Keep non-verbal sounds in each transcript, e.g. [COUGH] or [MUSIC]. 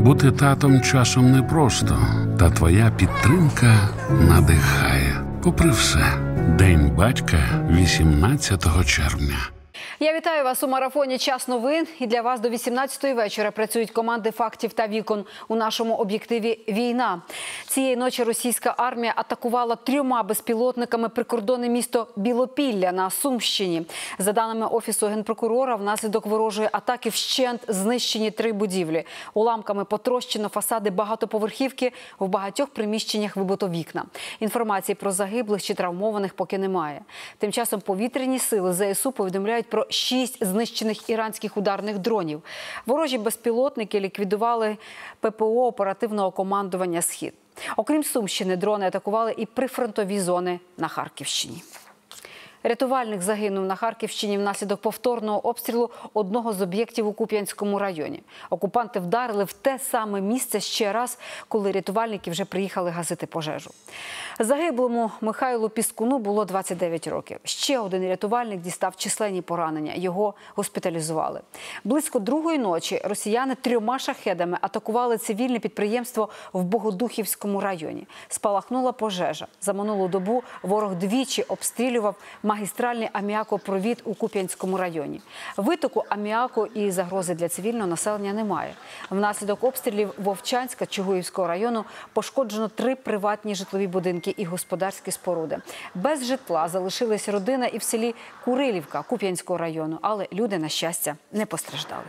Бути татом часом непросто, та твоя підтримка надихає. Попри все, День батька 18 червня. Я вітаю вас у марафоні Час новин. І для вас до 18-ї вечора працюють команди фактів та вікон у нашому об'єктиві. Війна цієї ночі російська армія атакувала трьома безпілотниками прикордонне місто Білопілля на Сумщині. За даними офісу генпрокурора, внаслідок ворожої атаки вщент знищені три будівлі. Уламками потрощено фасади багатоповерхівки. В багатьох приміщеннях вибито вікна. Інформації про загиблих чи травмованих поки немає. Тим часом повітряні сили ЗСУ повідомляють про шість знищених іранських ударних дронів. Ворожі безпілотники ліквідували ППО оперативного командування Схід. Окрім Сумщини, дрони атакували і прифронтові зони на Харківщині. Рятувальник загинув на Харківщині внаслідок повторного обстрілу одного з об'єктів у Куп'янському районі. Окупанти вдарили в те саме місце ще раз, коли рятувальники вже приїхали гасити пожежу. Загиблому Михайлу Піскуну було 29 років. Ще один рятувальник дістав численні поранення. Його госпіталізували. Близько другої ночі росіяни трьома шахедами атакували цивільне підприємство в Богодухівському районі. Спалахнула пожежа. За минулу добу ворог двічі обстрілював магістральний аміакопровід у Куп'янському районі. Витоку аміаку і загрози для цивільного населення немає. Внаслідок обстрілів Вовчанська Чугуївського району пошкоджено три приватні житлові будинки і господарські споруди. Без житла залишилась родина і в селі Курилівка Куп'янського району, але люди, на щастя, не постраждали.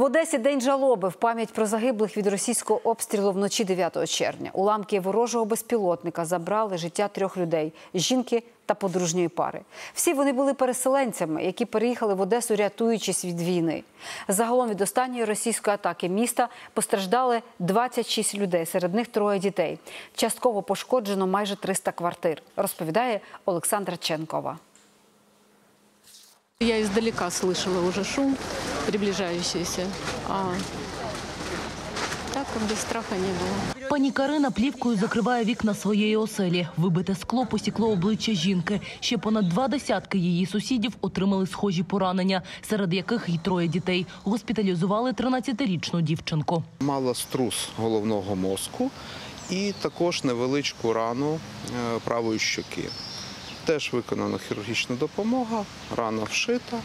В Одесі день жалоби в пам'ять про загиблих від російського обстрілу вночі 9 червня. Уламки ворожого безпілотника забрали життя трьох людей жінки та подружньої пари. Всі вони були переселенцями, які переїхали в Одесу, рятуючись від війни. Загалом від останньої російської атаки міста постраждали 26 людей, серед них троє дітей. Частково пошкоджено майже 300 квартир, розповідає Олександра Ченкова. Я издалека слышала уже шум приближающийся, а так бы страха не было. Пані Карина плівкою закриває вікна своєї оселі. Вибите скло посікло обличчя жінки. Ще понад два десятки її сусідів отримали схожі поранення, серед яких й троє дітей. Госпіталізували 13-річну дівчинку. мала струс головного мозку і також невеличку рану е, правої щоки. Теж виконана хірургічна допомога, рана вшита.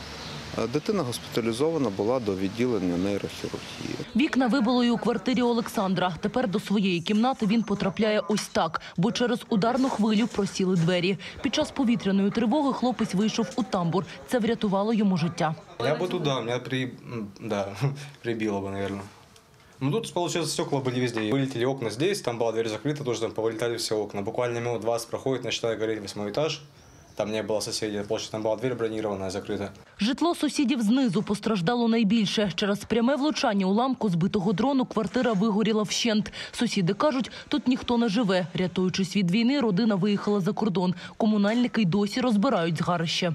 Е, Дитина госпіталізована була до відділення нейрохірургії. Вікна вибило й у квартирі Олександра. Тепер до своєї кімнати він потрапляє ось так, бо через ударну хвилю просіли двері. Під час повітряної тривоги хлопець вийшов у тамбур. Це врятувало йому життя. Я бы туда, меня при... м, да, [LAUGHS] прибило бы, наверное. Ну, тут, получается, стекла были везде. Вылетели окна здесь, там была дверь закрыта, тоже там повылетали все окна. Буквально минут 20 проходит, начинает гореть восьмой этаж. Там не было соседей, получается, там была дверь бронированная, закрыта. Житло сусідів знизу постраждало найбільше. Через пряме влучання уламку збитого дрону квартира вигоріла вщент. Сусіди кажуть, тут ніхто не живе. Рятуючись від війни, родина виїхала за кордон. Комунальники й досі розбирають згарище.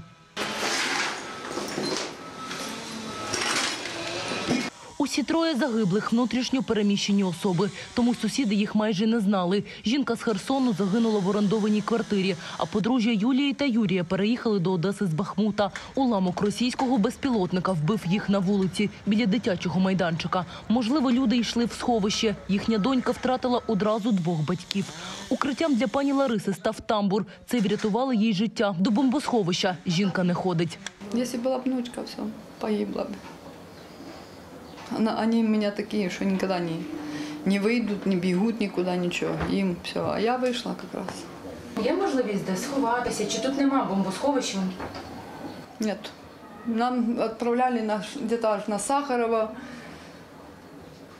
Усі троє загиблих внутрішньо переміщені особи, тому сусіди їх майже не знали. Жінка з Херсону загинула в орендованій квартирі, а подружжя Юлії та Юрія переїхали до Одеси з Бахмута. Уламок російського безпілотника вбив їх на вулиці біля дитячого майданчика. Можливо, люди йшли в сховище. Їхня донька втратила одразу двох батьків. Укриттям для пані Лариси став тамбур. Це врятувало їй життя. До бомбосховища жінка не ходить. Если была бы внучка, все, погибла бы. Они у меня такие, что никогда не, не выйдут, не бегут никуда, ничего. Им все. А я вышла как раз. Є можливість де сховатися, чи тут нема бомбосховища? Нет. Нам отправляли на, где-то аж на Сахарова.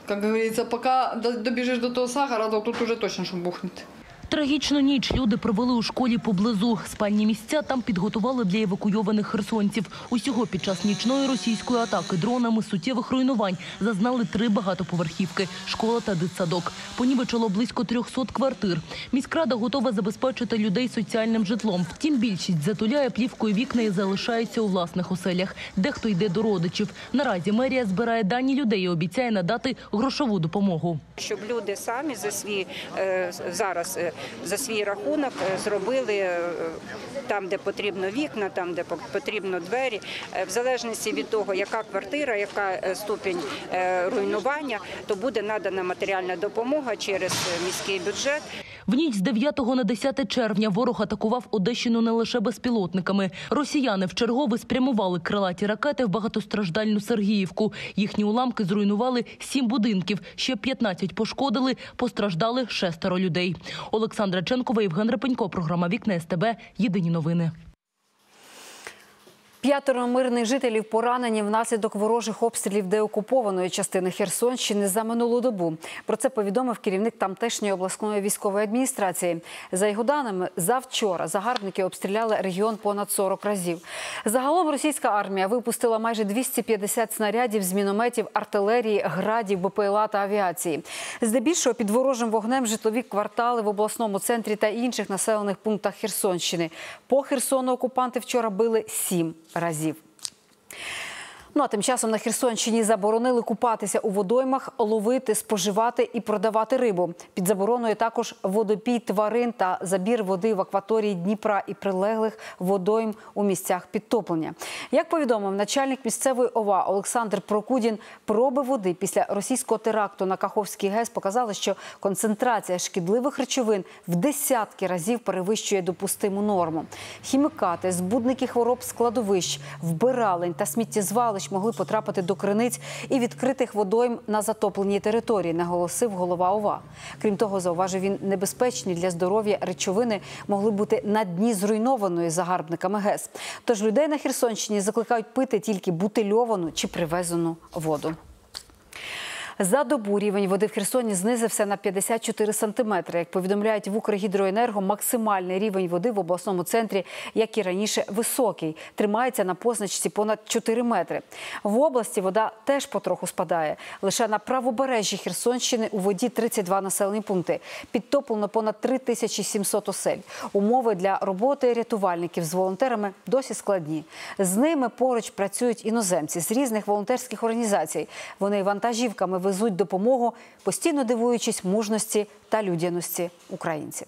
Как говорится, пока до- добежишь до того Сахара, то тут уже точно что бухнет. Трагічну ніч люди провели у школі поблизу. Спальні місця там підготували для евакуйованих херсонців. Усього під час нічної російської атаки дронами суттєвих руйнувань зазнали три багатоповерхівки – школа та дитсадок. Понівечило близько 300 квартир. Міськрада готова забезпечити людей соціальним житлом. Втім, більшість затуляє плівкою вікна і залишається у власних оселях. Дехто йде до родичів. Наразі мерія збирає дані людей і обіцяє надати грошову допомогу. щоб люди самі за свій е, зараз е, за свій рахунок е, зробили е, там, де потрібно вікна, там, де потрібно двері, Е, в залежності від того, яка квартира, яка ступінь руйнування, то буде надана матеріальна допомога через міський бюджет. В ніч з 9 на 10 червня ворог атакував Одещину не лише безпілотниками. Росіяни вчергове спрямували крилаті ракети в багатостраждальну Сергіївку. Їхні уламки зруйнували сім будинків, ще 15 пошкодили, постраждали шестеро людей. Олександра Ченкова, Євген Репенько, програма Вікне СТБ. Єдині новини. П'ятеро мирних жителів поранені внаслідок ворожих обстрілів деокупованої частини Херсонщини за минулу добу. Про це повідомив керівник тамтешньої обласної військової адміністрації. За його даними, завчора загарбники обстріляли регіон понад 40 разів. Загалом російська армія випустила майже 250 снарядів з мінометів, артилерії, градів, БПЛА та авіації. Здебільшого під ворожим вогнем житлові квартали в обласному центрі та інших населених пунктах Херсонщини. По Херсону окупанти вчора били сім разів. Ну а тим часом на Херсонщині заборонили купатися у водоймах, ловити, споживати і продавати рибу. Під забороною також водопій тварин та забір води в акваторії Дніпра і прилеглих водойм у місцях підтоплення. Як повідомив начальник місцевої ОВА Олександр Прокудін, проби води після російського теракту на Каховський ГЕС показали, що концентрація шкідливих речовин в десятки разів перевищує допустиму норму. Хімікати, збудники хвороб складовищ, вбиралень та сміттєзвалищ могли потрапити до криниць і відкритих водойм на затопленій території, наголосив голова ОВА. Крім того, зауважив він, небезпечні для здоров'я речовини могли бути на дні зруйнованої загарбниками ГЕС. Тож людей на Херсонщині закликають пити тільки бутильовану чи привезену воду. За добу рівень води в Херсоні знизився на 54 сантиметри. Як повідомляють в Укргідроенерго, максимальний рівень води в обласному центрі, як і раніше, високий. Тримається на позначці понад 4 метри. В області вода теж потроху спадає. Лише на правобережжі Херсонщини у воді 32 населені пункти. Підтоплено понад 3700 осель. Умови для роботи рятувальників з волонтерами досі складні. З ними поруч працюють іноземці з різних волонтерських організацій. Вони вантажівками везуть допомогу, постійно дивуючись мужності та людяності українців.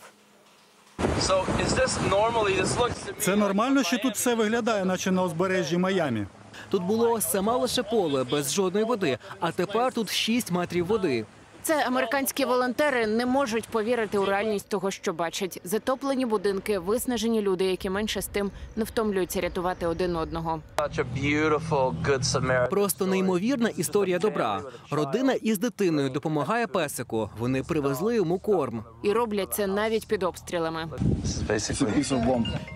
Це нормально, що тут все виглядає, наче на узбережжі Майамі. Тут було саме лише поле без жодної води, а тепер тут 6 метрів води. Це американські волонтери не можуть повірити у реальність того, що бачать. Затоплені будинки, виснажені люди, які менше з тим не втомлюються рятувати один одного. Просто неймовірна історія добра. Родина із дитиною допомагає песику. Вони привезли йому корм. І роблять це навіть під обстрілами.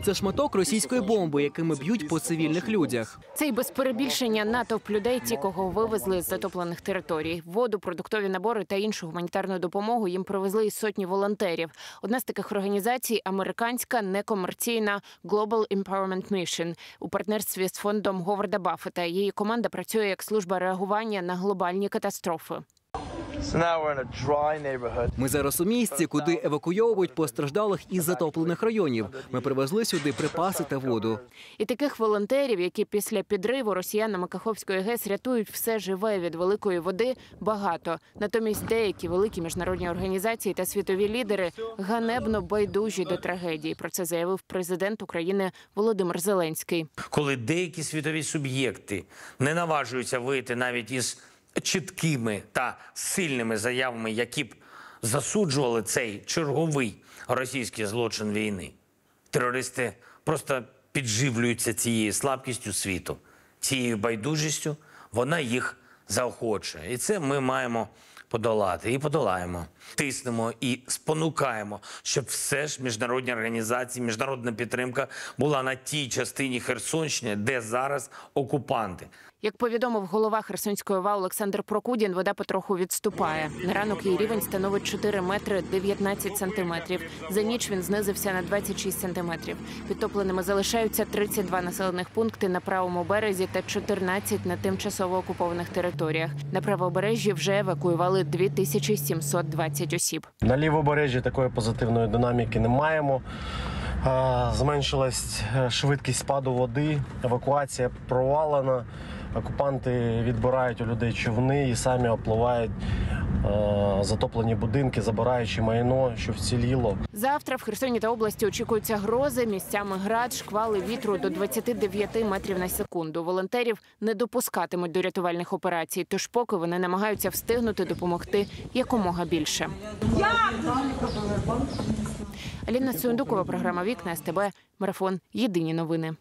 Це шматок російської бомби, якими б'ють по цивільних людях. Це й без перебільшення натовп людей, ті, кого вивезли з затоплених територій. Воду, продуктові набори та іншу гуманітарну допомогу їм привезли із сотні волонтерів. Одна з таких організацій американська некомерційна Global Empowerment Mission у партнерстві з фондом Говарда Баффета. Її команда працює як служба реагування на глобальні катастрофи. Ми зараз у місці, куди евакуйовують постраждалих із затоплених районів. Ми привезли сюди припаси та воду. І таких волонтерів, які після підриву росіянами Каховської ГЕС рятують все живе від великої води, багато. Натомість деякі великі міжнародні організації та світові лідери ганебно байдужі до трагедії. Про це заявив президент України Володимир Зеленський. коли деякі світові суб'єкти не наважуються вийти навіть із чіткими та сильними заявами, які б засуджували цей черговий російський злочин війни. Терористи просто підживлюються цією слабкістю світу, цією байдужістю. Вона їх заохочує. І це ми маємо подолати і подолаємо. Тиснемо і спонукаємо, щоб все ж міжнародні організації, міжнародна підтримка була на тій частині Херсонщини, де зараз окупанти. Як повідомив голова Херсонської ОВА Олександр Прокудін, вода потроху відступає. На ранок її рівень становить 4 метри 19 сантиметрів. За ніч він знизився на 26 сантиметрів. Підтопленими залишаються 32 населених пункти на правому березі та 14 на тимчасово окупованих територіях. На правобережжі вже евакуювали 2720 осіб. На лівобережжі такої позитивної динаміки не маємо. Зменшилась е, швидкість спаду води, евакуація провалена. Окупанти відбирають у людей човни і самі опливають е, затоплені будинки, забираючи майно, що вціліло. Завтра в Херсоні та області очікуються грози, місцями град, шквали вітру до 29 метрів на секунду. Волонтерів не допускатимуть до рятувальних операцій, тож поки вони намагаються встигнути допомогти якомога більше. Аліна Сундукова, програма Вікна СТБ, марафон. Єдині новини.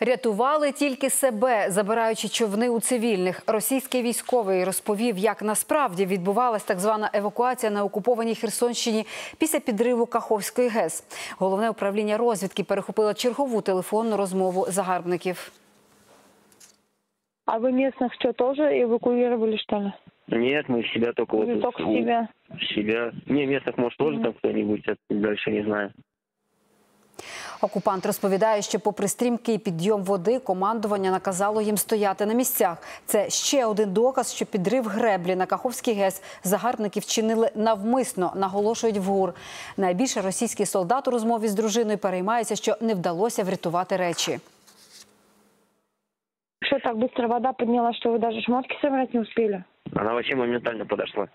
Рятували тільки себе, забираючи човни у цивільних. Російський військовий розповів, як насправді відбувалась так звана евакуація на окупованій Херсонщині після підриву Каховської ГЕС. Головне управління розвідки перехопило чергову телефонну розмову загарбників. А вы местных что, тоже эвакуировали, что ли? Нет, мы себя только вот... Или только себя? Себя. Не, местных, может, тоже там кто-нибудь, а дальше не знаю. Окупант розповідає, що попри стрімкий підйом води, командування наказало їм стояти на місцях. Це ще один доказ, що підрив греблі на Каховський ГЕС загарбники вчинили навмисно, наголошують в ГУР. Найбільше російський солдат у розмові з дружиною переймається, що не вдалося врятувати речі. Что так быстро вода поднялась, что вы даже шмотки собрать не успели? Она вообще моментально подошла.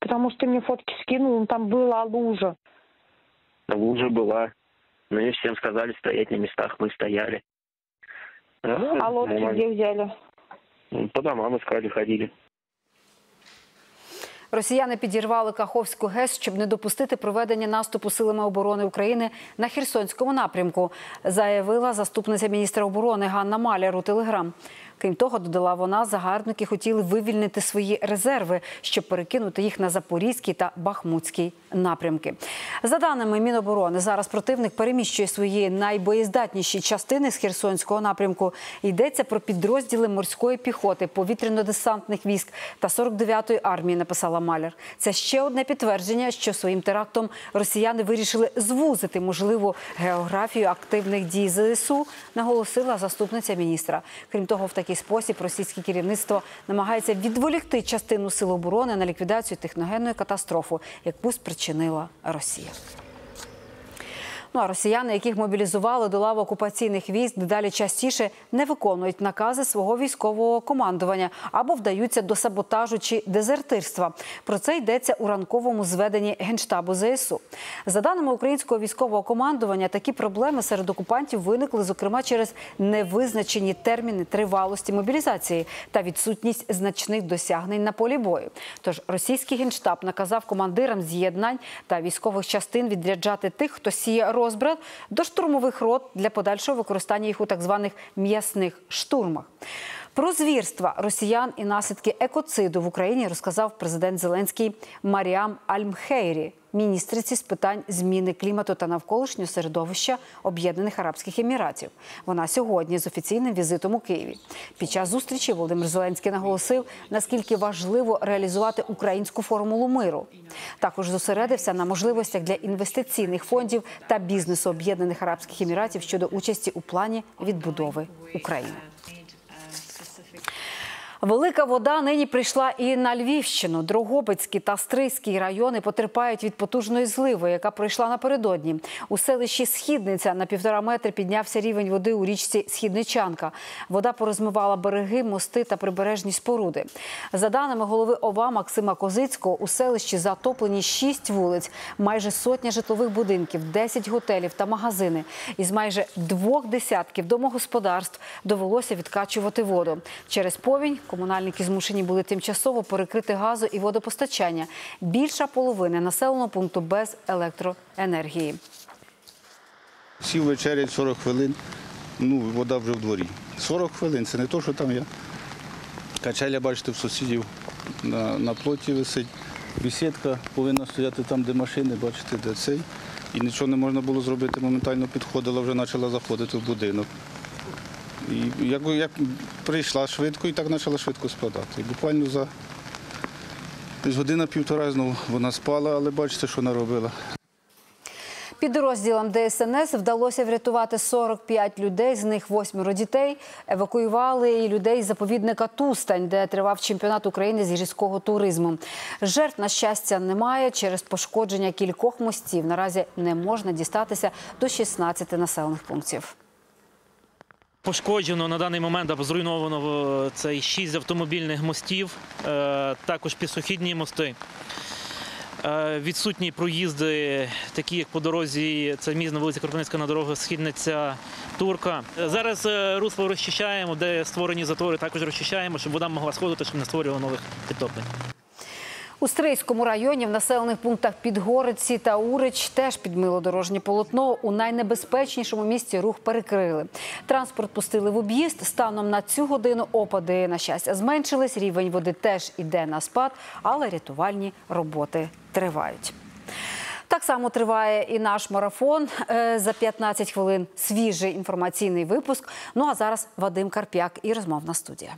Потому что ты мне фотки скинул, там была лужа. Лужа была. Ну и всем сказали стоять на местах, мы стояли. Ну, А лодки нормально. где взяли? По домам искали, ходили. Росіяни підірвали Каховську ГЕС, щоб не допустити проведення наступу силами оборони України на Херсонському напрямку, заявила заступниця міністра оборони Ганна Маляр у Телеграм. Крім того, додала вона, загарбники хотіли вивільнити свої резерви, щоб перекинути їх на Запорізький та Бахмутський напрямки. За даними Міноборони, зараз противник переміщує свої найбоєздатніші частини з Херсонського напрямку. Йдеться про підрозділи морської піхоти, повітряно-десантних військ та 49-ї армії, написала Маляр. Це ще одне підтвердження, що своїм терактом росіяни вирішили звузити можливу географію активних дій ЗСУ, наголосила заступниця міністра. Крім того, в такий спосіб російське керівництво намагається відволікти частину сил оборони на ліквідацію техногенної катастрофи, яку спричинила Росія. Ну а росіяни, яких мобілізували до лав окупаційних військ, дедалі частіше не виконують накази свого військового командування або вдаються до саботажу чи дезертирства. Про це йдеться у ранковому зведенні генштабу ЗСУ. За даними українського військового командування, такі проблеми серед окупантів виникли зокрема через невизначені терміни тривалості мобілізації та відсутність значних досягнень на полі бою. Тож російський генштаб наказав командирам з'єднань та військових частин відряджати тих, хто сіє розбрат до штурмових рот для подальшого використання їх у так званих м'ясних штурмах. Про звірства росіян і наслідки екоциду в Україні розказав президент Зеленський Маріам Альмхейрі, міністриці з питань зміни клімату та навколишнього середовища Об'єднаних Арабських Еміратів. Вона сьогодні з офіційним візитом у Києві. Під час зустрічі Володимир Зеленський наголосив, наскільки важливо реалізувати українську формулу миру. Також зосередився на можливостях для інвестиційних фондів та бізнесу Об'єднаних Арабських Еміратів щодо участі у плані відбудови України. Велика вода нині прийшла і на Львівщину. Дрогобицький та Стрийський райони потерпають від потужної зливи, яка пройшла напередодні. У селищі Східниця на півтора метри піднявся рівень води у річці Східничанка. Вода порозмивала береги, мости та прибережні споруди. За даними голови ОВА Максима Козицького, у селищі затоплені шість вулиць, майже сотня житлових будинків, 10 готелів та магазини. Із майже двох десятків домогосподарств довелося відкачувати воду. Через повінь комунальники змушені були тимчасово перекрити газу і водопостачання. Більша половина населеного пункту без електроенергії. Сів вечерять 40 хвилин, ну, вода вже в дворі. 40 хвилин, це не то, що там я. Качеля, бачите, в сусідів на, на плоті висить. Бесідка повинна стояти там, де машини, бачите, де цей. І нічого не можна було зробити, моментально підходила, вже почала заходити в будинок. І як, як прийшла швидко і так почала швидко спадати. Буквально за десь година-півтора знову вона спала, але бачите, що наробила. Підрозділам ДСНС вдалося врятувати 45 людей, з них восьмеро дітей. Евакуювали і людей з заповідника Тустань, де тривав чемпіонат України з гірського туризму. Жертв, на щастя, немає. Через пошкодження кількох мостів наразі не можна дістатися до 16 населених пунктів. Пошкоджено на даний момент або зруйновано е, це і шість автомобільних мостів, е, також пішохідні мости. Е, Відсутні проїзди, такі як по дорозі, це міст на вулиці Кропивницька на дорогу Східниця Турка. Зараз русло розчищаємо, де створені затори, також розчищаємо, щоб вода могла сходити, щоб не створювало нових підтоплень. У Стрийському районі в населених пунктах Підгориці та Урич теж підмило дорожнє полотно. У найнебезпечнішому місці рух перекрили. Транспорт пустили в об'їзд. Станом на цю годину опади, на щастя, зменшились. Рівень води теж іде на спад, але рятувальні роботи тривають. Так само триває і наш марафон. Е, За 15 хвилин свіжий інформаційний випуск. Ну а зараз Вадим Карп'як і розмовна студія.